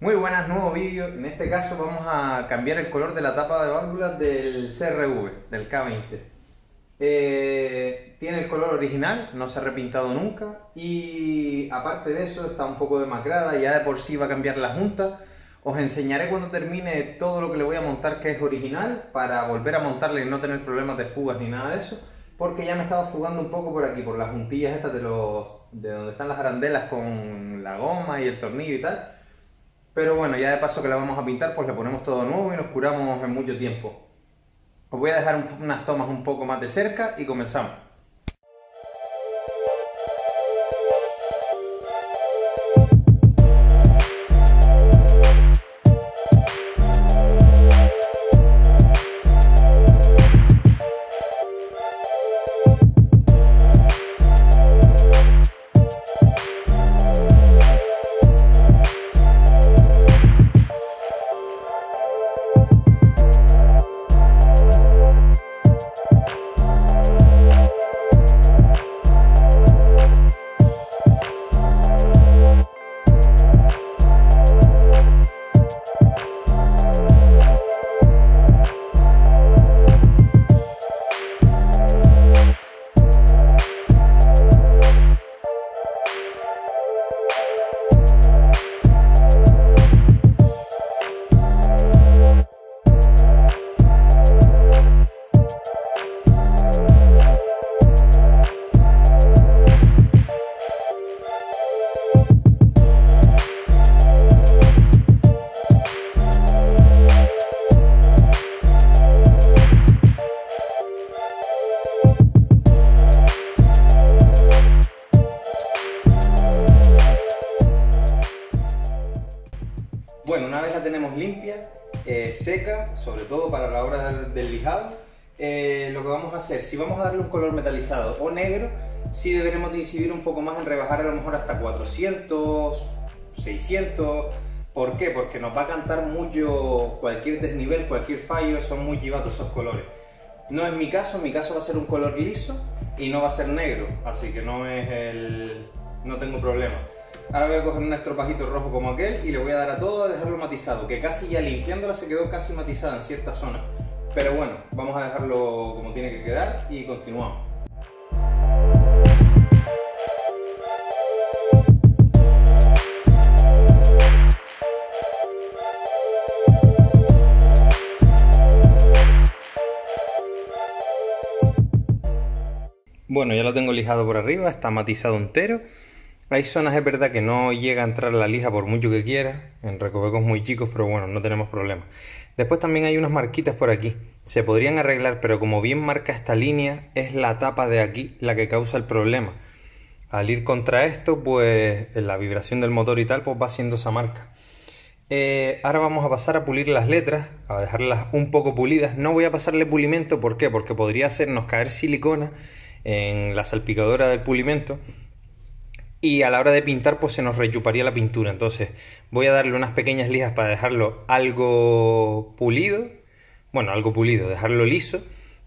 Muy buenas, nuevo vídeo. En este caso vamos a cambiar el color de la tapa de válvulas del CRV, del K20. Eh, tiene el color original, no se ha repintado nunca y aparte de eso está un poco demacrada, ya de por sí va a cambiar la junta. Os enseñaré cuando termine todo lo que le voy a montar que es original para volver a montarle y no tener problemas de fugas ni nada de eso porque ya me estaba fugando un poco por aquí, por las juntillas estas de, los, de donde están las arandelas con la goma y el tornillo y tal pero bueno, ya de paso que la vamos a pintar, pues le ponemos todo nuevo y nos curamos en mucho tiempo. Os voy a dejar unas tomas un poco más de cerca y comenzamos. Bueno, una vez la tenemos limpia, eh, seca, sobre todo para la hora del, lijado, eh, lo que vamos a hacer, si vamos a darle un color metalizado o negro, sí deberemos de incidir un poco más en rebajar a lo mejor hasta 400, 600. ¿Por qué? Porque nos va a cantar mucho cualquier desnivel, cualquier fallo, son muy chivatos esos colores. No es mi caso, mi caso va a ser un color liso y no va a ser negro, así que no es el... no tengo problema. Ahora voy a coger un estropajito rojo como aquel y le voy a dar a todo a dejarlo matizado, que casi ya limpiándola se quedó casi matizada en cierta zona. Pero bueno, vamos a dejarlo como tiene que quedar y continuamos. Bueno, ya lo tengo lijado por arriba, está matizado entero. Hay zonas, es verdad, que no llega a entrar la lija por mucho que quiera, en recovecos muy chicos, pero bueno, no tenemos problema. Después también hay unas marquitas por aquí. Se podrían arreglar, pero como bien marca esta línea, es la tapa de aquí la que causa el problema. Al ir contra esto, pues la vibración del motor y tal, pues va haciendo esa marca. Eh, ahora vamos a pasar a pulir las letras, a dejarlas un poco pulidas. No voy a pasarle pulimento, ¿por qué? Porque podría hacernos caer silicona en la salpicadora del pulimento y a la hora de pintar pues se nos rechuparía la pintura. Entonces voy a darle unas pequeñas lijas para dejarlo algo pulido, bueno, algo pulido, dejarlo liso.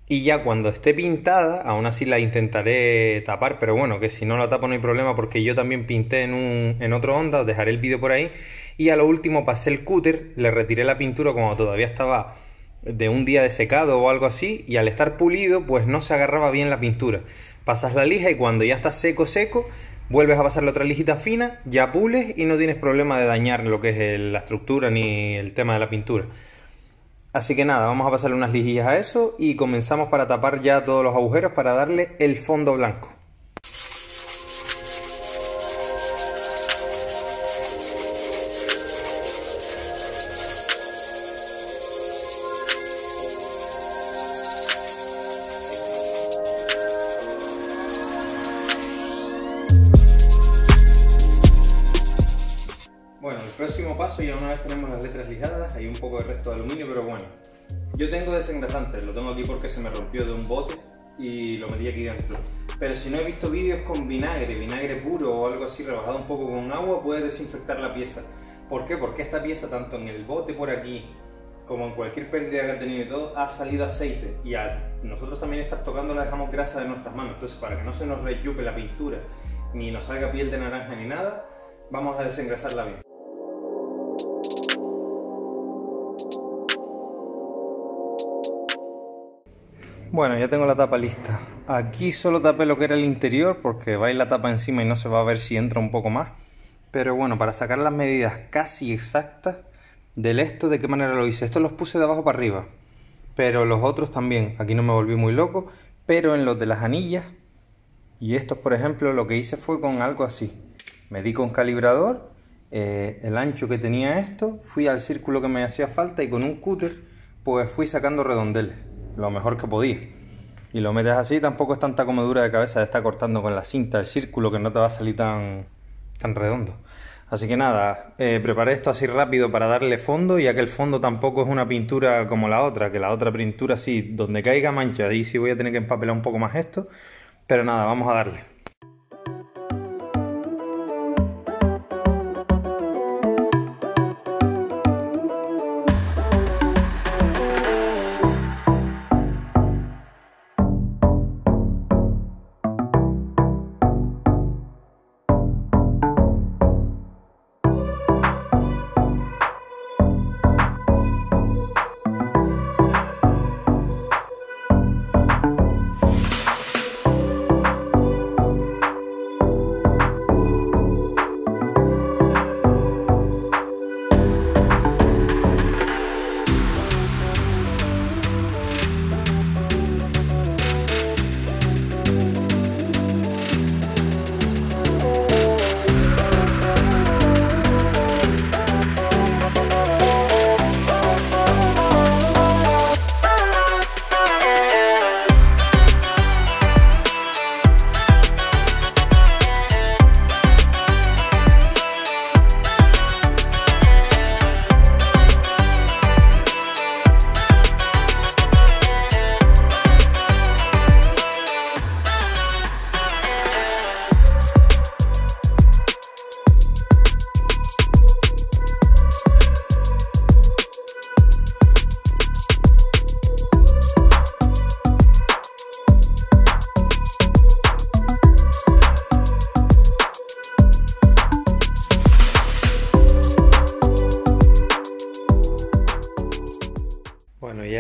Y ya cuando esté pintada, aún así la intentaré tapar, pero bueno, que si no la tapo no hay problema porque yo también pinté en, un, en otro onda, dejaré el vídeo por ahí. Y a lo último pasé el cúter, le retiré la pintura como todavía estaba de un día de secado o algo así. Y al estar pulido pues no se agarraba bien la pintura. Pasas la lija y cuando ya está seco seco vuelves a pasarle otra lijita fina, ya pules y no tienes problema de dañar lo que es la estructura ni el tema de la pintura. Así que nada, vamos a pasarle unas lijillas a eso y comenzamos para tapar ya todos los agujeros para darle el fondo blanco. Próximo paso, ya una vez tenemos las letras lijadas, hay un poco de resto de aluminio, pero bueno. Yo tengo desengrasante, lo tengo aquí porque se me rompió de un bote y lo metí aquí dentro. Pero si no he visto vídeos con vinagre, vinagre puro o algo así rebajado un poco con agua, puede desinfectar la pieza. ¿Por qué? Porque esta pieza, tanto en el bote por aquí, como en cualquier pérdida que ha tenido y todo, ha salido aceite. Y nosotros también estar tocando la dejamos grasa de nuestras manos. Entonces, para que no se nos reyupe la pintura, ni nos salga piel de naranja ni nada, vamos a desengrasarla bien. Bueno, ya tengo la tapa lista. Aquí solo tapé lo que era el interior porque va a la tapa encima y no se va a ver si entra un poco más. Pero bueno, para sacar las medidas casi exactas del esto, ¿de qué manera lo hice? Esto los puse de abajo para arriba. Pero los otros también. Aquí no me volví muy loco. Pero en los de las anillas y estos, por ejemplo, lo que hice fue con algo así. Medí con calibrador eh, el ancho que tenía esto, fui al círculo que me hacía falta y con un cúter pues fui sacando redondeles lo mejor que podía. Y lo metes así, tampoco es tanta comedura de cabeza de estar cortando con la cinta el círculo que no te va a salir tan, tan redondo. Así que nada, eh, preparé esto así rápido para darle fondo, ya que el fondo tampoco es una pintura como la otra, que la otra pintura sí, donde caiga mancha, ahí sí voy a tener que empapelar un poco más esto, pero nada, vamos a darle.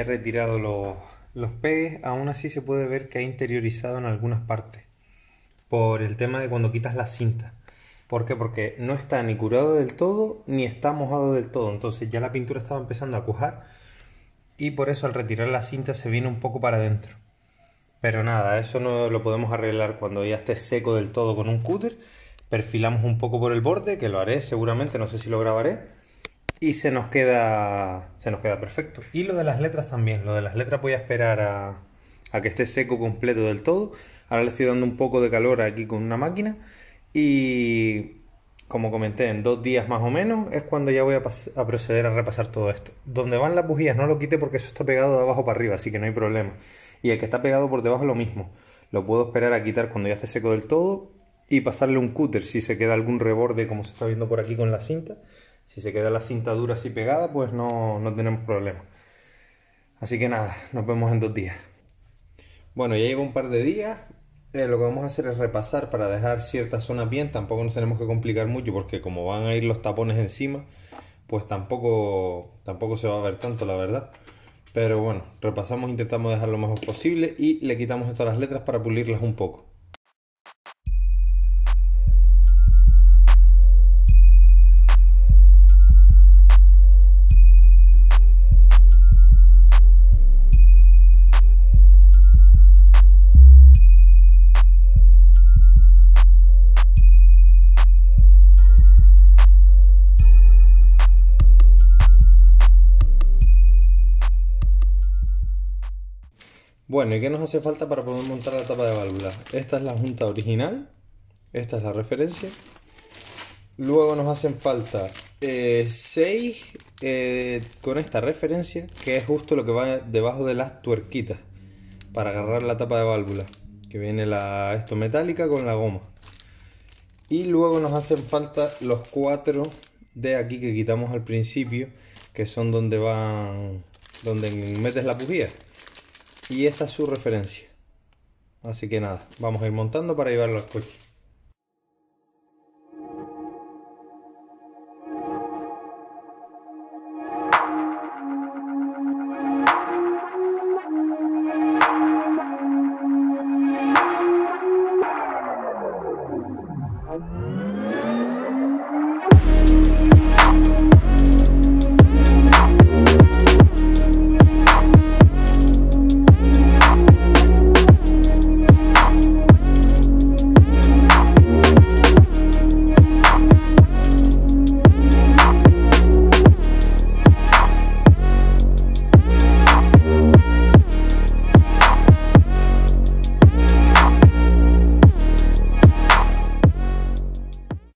He retirado los, los pegues, aún así se puede ver que ha interiorizado en algunas partes. Por el tema de cuando quitas la cinta. ¿Por qué? Porque no está ni curado del todo ni está mojado del todo. Entonces ya la pintura estaba empezando a cujar y por eso al retirar la cinta se viene un poco para adentro. Pero nada, eso no lo podemos arreglar cuando ya esté seco del todo con un cúter. Perfilamos un poco por el borde, que lo haré seguramente, no sé si lo grabaré y se nos queda se nos queda perfecto. Y lo de las letras también, lo de las letras voy a esperar a, que esté seco completo del todo. Ahora le estoy dando un poco de calor aquí con una máquina y como comenté, en dos días más o menos es cuando ya voy a, proceder a repasar todo esto. Donde van las bujías no lo quite porque eso está pegado de abajo para arriba, así que no hay problema. Y el que está pegado por debajo lo mismo. Lo puedo esperar a quitar cuando ya esté seco del todo y pasarle un cúter si se queda algún reborde como se está viendo por aquí con la cinta si se queda la cinta dura así pegada, pues no, no tenemos problema. Así que nada, nos vemos en dos días. Bueno, ya llevo un par de días. Eh, lo que vamos a hacer es repasar para dejar ciertas zonas bien. Tampoco nos tenemos que complicar mucho porque como van a ir los tapones encima, pues tampoco, tampoco se va a ver tanto, la verdad. Pero bueno, repasamos, intentamos dejar lo mejor posible y le quitamos estas las letras para pulirlas un poco. Bueno, ¿y qué nos hace falta para poder montar la tapa de válvula? Esta es la junta original, esta es la referencia. Luego nos hacen falta 6 eh, eh, con esta referencia, que es justo lo que va debajo de las tuerquitas para agarrar la tapa de válvula, que viene la esto metálica con la goma. Y luego nos hacen falta los cuatro de aquí que quitamos al principio, que son donde van donde metes la bujía y esta es su referencia. Así que nada, vamos a ir montando para llevarlo al coche.